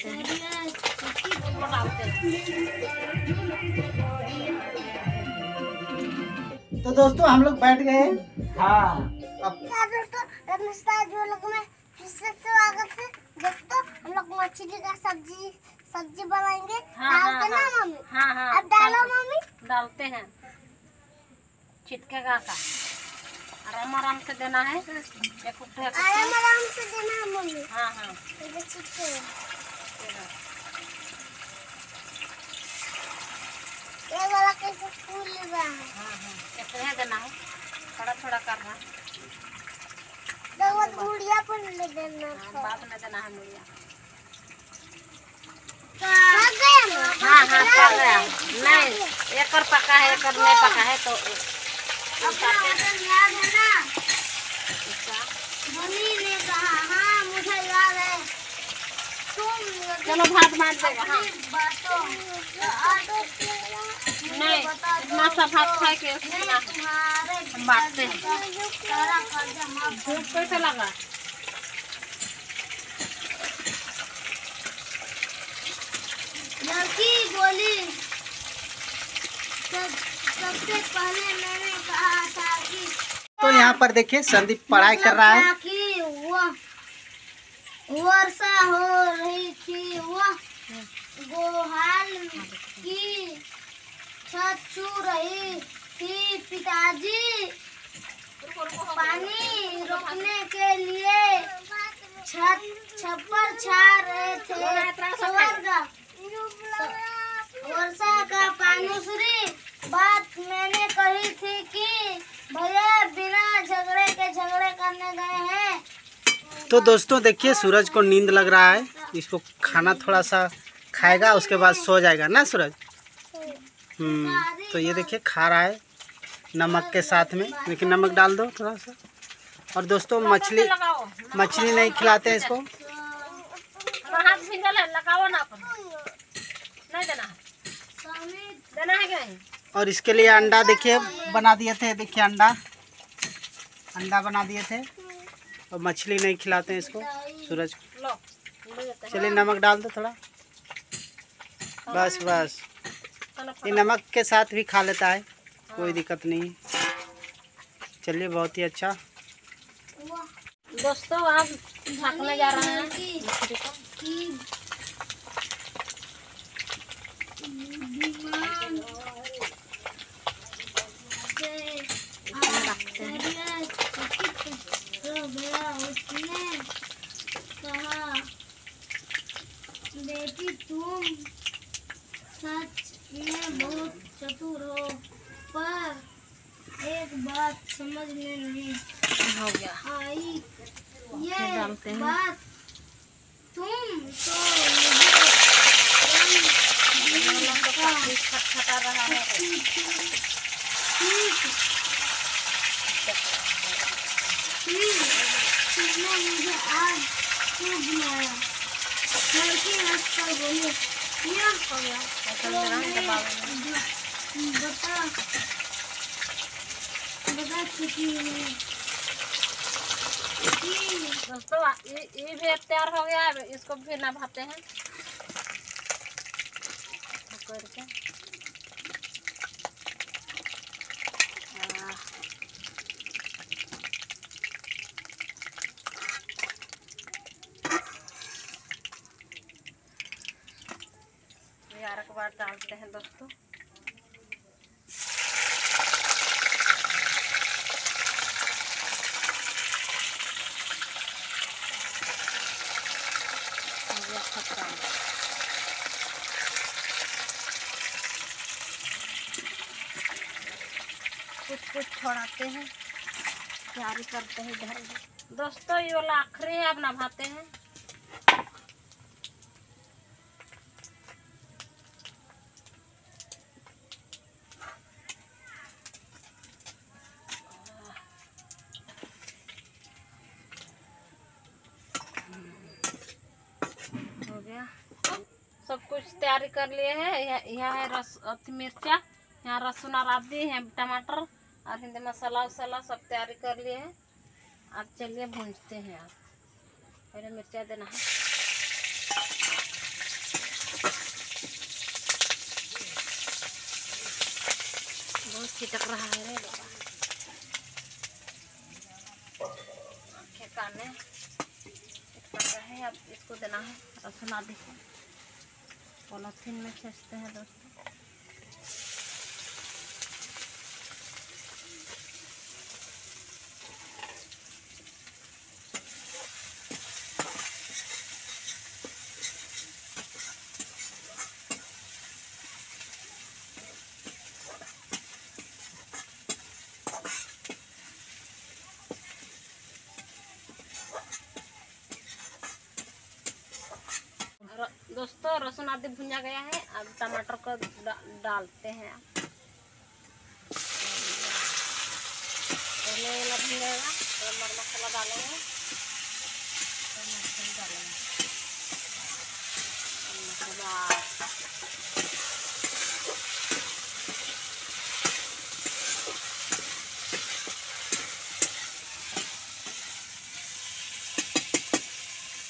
तो दोस्तों हम लोग बैठ गए हाँ। अब हाँ दोस्तों नमस्कार जो लोग में फिर से स्वागत है। दोस्तों हम लोग मछली का सब्ज़ी सब्ज़ी बनाएँगे। हाँ, हाँ, डालते ना हाँ। मम्मी? हाँ हाँ। अब डालो मम्मी। डालते हैं। छिटकेगा का। आराम आराम से देना है। आराम आराम से देना है मम्मी। हाँ हाँ। इधर चिपके ये वाला कैसे फूल रहा है हाँ हाँ कितने देना है थोड़ा थोड़ा करना तो वो पर ले देना हाँ, बाद में देना है मुड़िया पक गया ना हाँ हाँ पक गया नहीं एक और पका है एक और नहीं पका है तो अपना वज़न याद है ना इसका मम्मी ने कहा हाँ मुझे याद है तुम चलो भात बांट देगा हाँ। नहीं इतना सा भात खाए के हम बांटते हैं। सारा धूप कैसे लगा? लड़की बोली सब सबसे पहले मैंने कहा था कि तो यहाँ पर देखिए संदीप पढ़ाई कर रहा है। वर्षा हो रही थी, वह गोहाल की छत छू रही थी। पिताजी, पानी रोकने के लिए छत छप्पर छा रहे थे स्वर्ग वर्षा का पानुसरी बात मैंने कही थी कि भैया बिना झगड़े के झगड़े करने गए हैं तो दोस्तों देखिए सूरज को नींद लग रहा है। इसको खाना थोड़ा सा खाएगा उसके बाद सो जाएगा ना सूरज? हम्म तो ये देखिए खा रहा है नमक के साथ में। लेकिन नमक डाल दो थोड़ा सा और दोस्तों मछली मछली नहीं खिलाते हैं इसको। और इसके लिए अंडा देखिए बना दिए थे। देखिए अंडा। अंडा बना दिए थे। और मछली नहीं खिलाते हैं इसको। सूरज। को हैं। चलिए नमक डाल दो थोड़ा। बस बस। ये नमक के साथ भी खा लेता है कोई दिक्कत नहीं। चलिए बहुत ही अच्छा। दोस्तों आप झाँकने जा रहे हैं मछली को रखते हैं बेटी तुम सच में बहुत चतुर हो पर एक बात समझ में नहीं हो गया? आई। ये डालते हैं। बात तुम तो मुझे खटखटा रहा है तुमने आज क्यों बुलाया लड़की बोली। क्या हो गया। तो दबाव ब- बता। बता चुकी हूँ। दोस्तों, ये भी तैयार हो गया है इसको हैं। करके के बाद डालते हैं, दोस्तों ये खट्टा है। कुछ छोड़ाते हैं। तैयारी करते हैं इधर। दोस्तों, ये वाला आखिरी है अब नभाते हैं। सब कुछ तैयारी कर लिए है। यह है रस अथी मिर्चा, यहाँ लहसुन और आदि है, टमाटर। और हिंदी मसाला वसाला सब तैयारी कर लिए हैं। अब चलिए भूनते हैं आप। पहले मिर्चा देना है। बहुत छिटक रहा है रे अब इसको देना है। रसुन को पॉलीथीन में छेचते हैं दोस्तों र- दोस्तों लहसुन आदि भुंजा गया है। अब टमाटर को डा, डालते हैं। पहले तो मर मसाला डालेंगे तो मसाला डालेंगे और उसके बाद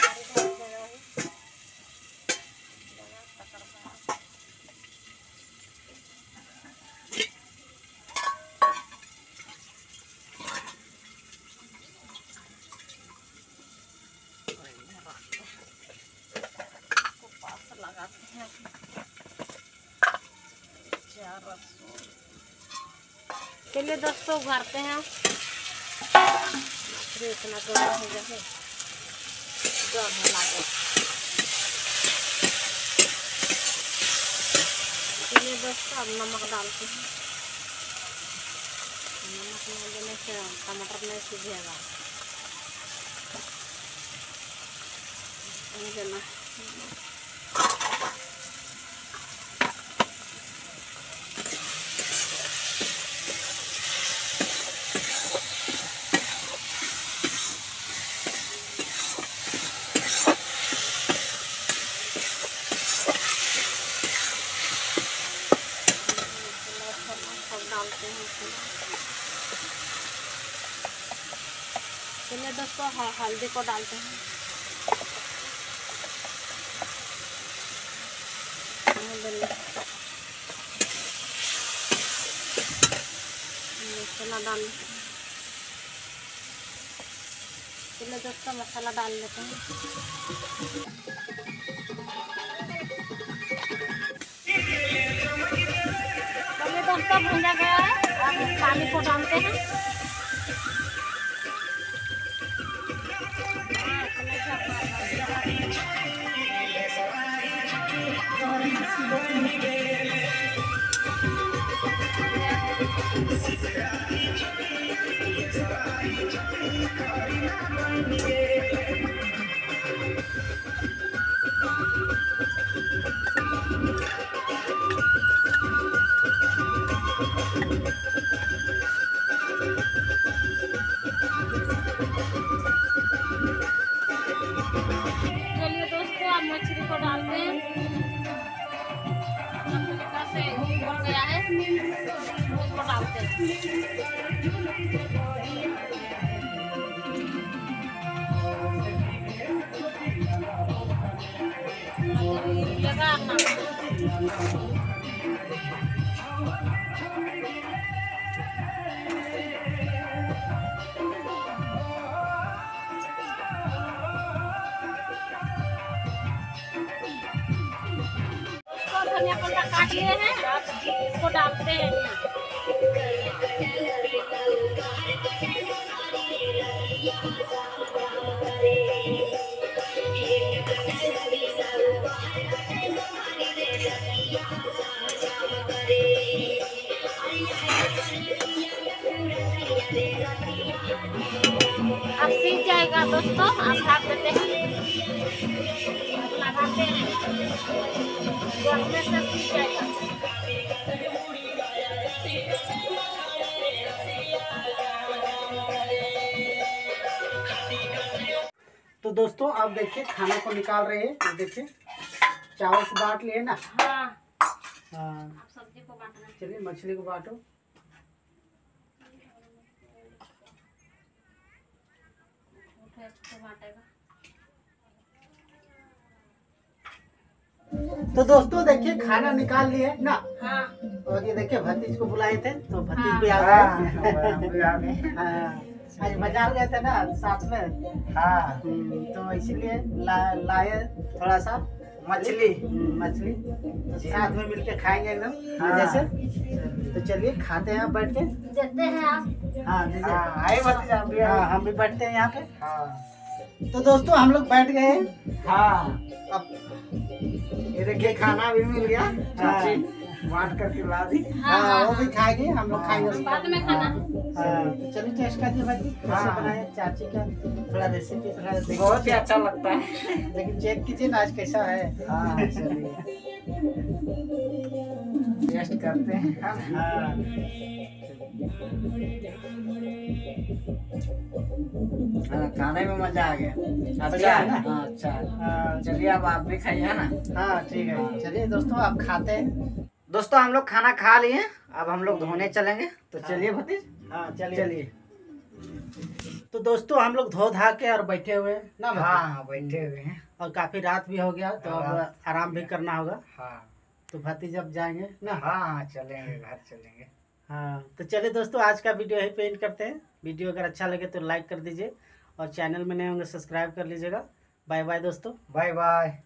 सारी ढाल देना है चलिए दोस्तों उगारते हैं। इतना चलिए दोस्तों अब नमक डालते हैं। नमक देने से टमाटर नहीं सीझेगा। देना सब डालते हैं इसमें चलिए हल्दी को डालते हैं। हाँ, मसाला डाल चलिए दोस्तों मसाला डाल लेते हैं। भुंजा गया है अब पानी को डालते हैं हाँ, धनिया पत्ता काट लिए हैं इसको डालते हैं। अब सीख जाएगा दोस्तों आप ढाक देते हैं। लगाते हैं। गरमे से सीख जाएगा। तो दोस्तों अब देखिए खाना को निकाल रहे हैं। ये देखिए चावल से बांट लिए ना? हाँ। हाँ। अब सब्ज़ी को बांटना। चलिए मछली को बांटो। तो तो दोस्तों देखिए खाना निकाल लिए ना? हाँ। और ये देखिए भतीज को बुलाए थे तो भतीज हाँ। भी आ हाँ, गए भी आ गए। हाँ, आज बाज़ार गए थे ना साथ में। हाँ। तो इसीलिए ला, लाए थोड़ा सा मछली मछली। तो साथ में मिलके खाएँगे एकदम हाँ। मज़े से। तो चलिए खाते हैं बैठ के। देते हैं आप। हाँ हाँ आए भतीजा हम भी हाँ हम भी बैठते हैं यहाँ पे। हाँ। तो दोस्तों हम लोग बैठ गए हैं। हाँ। अब ये देखिए खाना भी मिल गया। चाची। बांट करके ला दी हाँ वो भी खाएँगे हम लोग खाएँगे बाद में खाना। हाँ तो चलिए टेस्ट कर दिए भाई कैसे हाँ। चाची का थोड़ा रेसिपी थोड़ा बहुत ही अच्छा लगता है। लेकिन चेक कीजिए ना आज कैसा है। हाँ टेस्ट करते हैं। हाँ। हाँ हाँ, खाने में मज़ा आ गया। अच्छा है है ना? हाँ अच्छा हाँ, चलिए अब आप भी खाइए ना? हाँ ठीक है। चलिए दोस्तों आप खाते हैं। दोस्तों हम लोग खाना खा लिए अब हम लोग धोने चलेंगे। तो चलिए भतीज। हाँ चलिए। चलिए। तो दोस्तों हम लोग धो धा के और बैठे हुए हैं ना भतीज? हाँ बैठे हुए हैं। और काफ़ी रात भी हो गया तो अब आराम भी करना होगा। हाँ। तो भतीज अब जाएँगे ना? हाँ हाँ चलेंगे घर चलेंगे। हाँ तो चलिए दोस्तों आज का वीडियो यहीं पे एंड करते हैं। वीडियो अगर अच्छा लगे तो लाइक कर दीजिए और चैनल में नए होंगे सब्सक्राइब कर लीजिएगा। बाय बाय दोस्तों। Bye bye.